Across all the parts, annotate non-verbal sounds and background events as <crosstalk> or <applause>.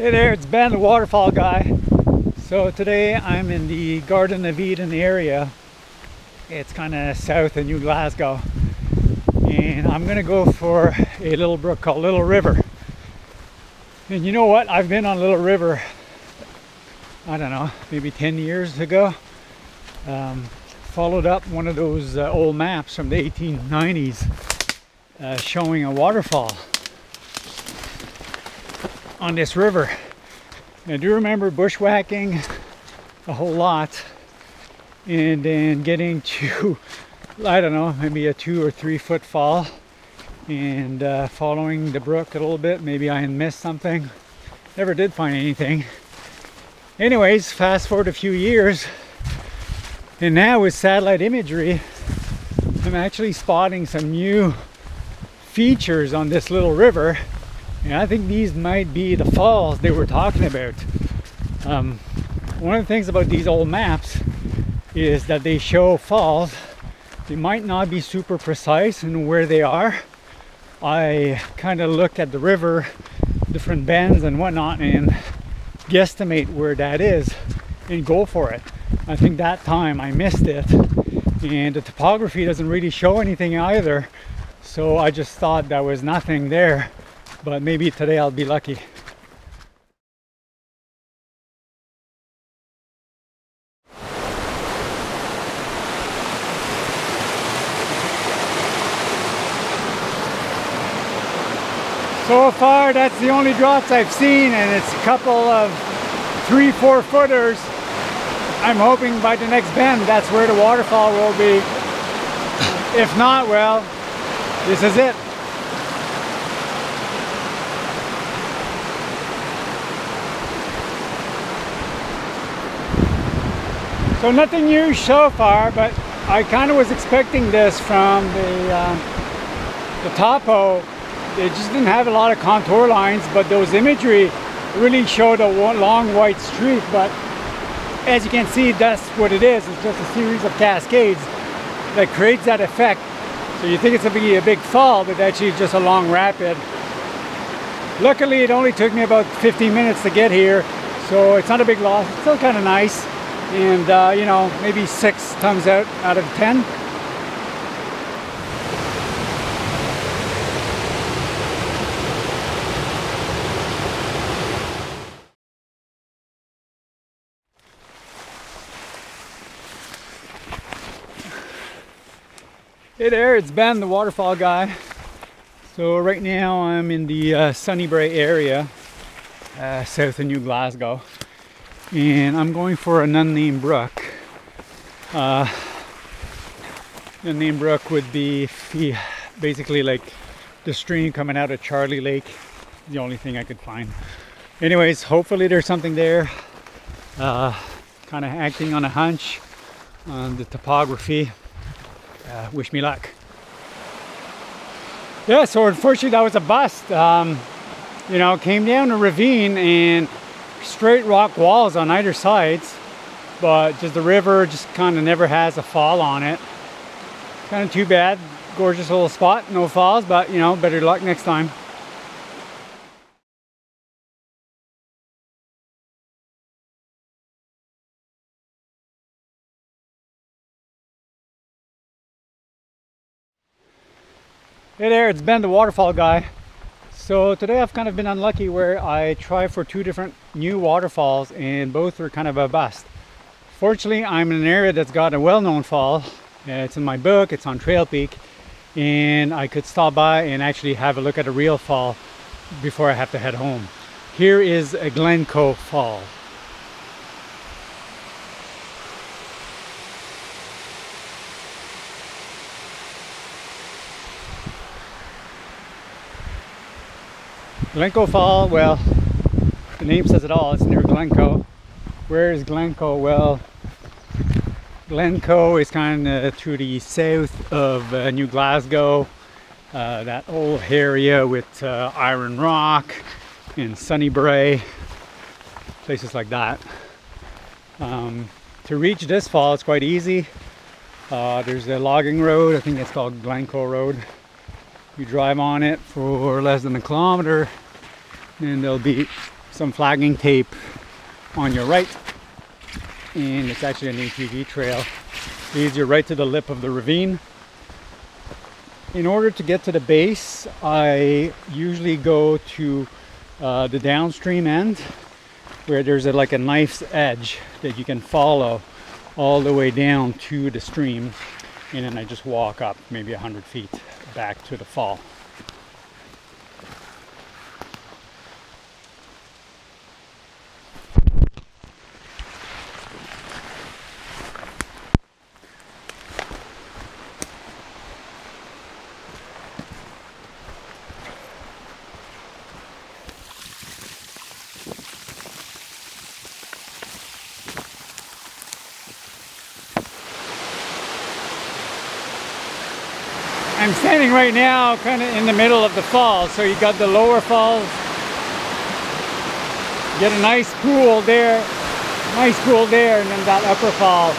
Hey there, it's Ben, the waterfall guy. So today I'm in the Garden of Eden area. It's kind of south of New Glasgow. And I'm gonna go for a little brook called Little River. And you know what? I've been on Little River, I don't know, maybe 10 years ago. Um, followed up one of those uh, old maps from the 1890s uh, showing a waterfall on this river. And I do remember bushwhacking a whole lot and then getting <laughs> to, I don't know, maybe a two or three foot fall and uh, following the brook a little bit. Maybe I missed something. Never did find anything. Anyways, fast forward a few years and now with satellite imagery, I'm actually spotting some new features on this little river and I think these might be the falls they were talking about. Um, one of the things about these old maps is that they show falls. They might not be super precise in where they are. I kind of look at the river, different bends and whatnot, and guesstimate where that is and go for it. I think that time I missed it, and the topography doesn't really show anything either. So I just thought there was nothing there but maybe today I'll be lucky. So far, that's the only drops I've seen, and it's a couple of three, four footers. I'm hoping by the next bend, that's where the waterfall will be. If not, well, this is it. So nothing new so far, but I kind of was expecting this from the, uh, the topo. It just didn't have a lot of contour lines, but those imagery really showed a long white streak. But as you can see, that's what it is. It's just a series of cascades that creates that effect. So you think it's going to be a big fall, but actually just a long rapid. Luckily, it only took me about 15 minutes to get here, so it's not a big loss. It's still kind of nice and uh, you know maybe six tons out out of ten Hey there, it's Ben, the waterfall guy. So right now I'm in the uh, Sunnybrae area, uh, south of New Glasgow and I'm going for an unnamed brook. Uh, the unnamed brook would be basically like the stream coming out of Charlie Lake. The only thing I could find. Anyways, hopefully there's something there. Uh, kind of acting on a hunch on the topography. Uh, wish me luck. Yeah, so unfortunately that was a bust. Um, you know, came down a ravine and straight rock walls on either sides, but just the river just kind of never has a fall on it. Kind of too bad. Gorgeous little spot, no falls, but you know, better luck next time. Hey there, it's Ben the waterfall guy. So today I've kind of been unlucky where I tried for two different new waterfalls and both were kind of a bust. Fortunately, I'm in an area that's got a well-known fall. Uh, it's in my book, it's on TrailPeak, and I could stop by and actually have a look at a real fall before I have to head home. Here is a Glencoe Fall. Glencoe Fall, well, the name says it all. It's near Glencoe. Where is Glencoe? Well, Glencoe is kind of to the south of uh, New Glasgow. Uh, that old area with uh, Iron Rock and Sunnybrae, places like that. Um, to reach this fall, it's quite easy. Uh, there's a logging road. I think it's called Glencoe Road. You drive on it for less than a kilometer and there'll be some flagging tape on your right. And it's actually an ATV trail. Leads you right to the lip of the ravine. In order to get to the base I usually go to uh, the downstream end where there's a, like a knife's edge that you can follow all the way down to the stream. And then I just walk up maybe 100 feet back to the fall. I'm standing right now kind of in the middle of the falls. So you got the lower falls, get a nice pool there, nice pool there, and then that upper fall.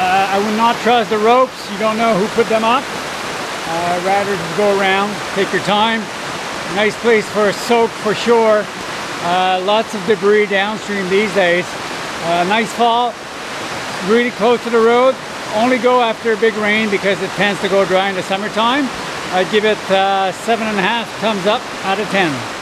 Uh, I would not trust the ropes. You don't know who put them up. Uh, rather just go around, take your time. Nice place for a soak for sure. Uh, lots of debris downstream these days. Uh, nice fall, really close to the road only go after a big rain because it tends to go dry in the summertime. I'd give it uh, seven and a half thumbs up out of 10.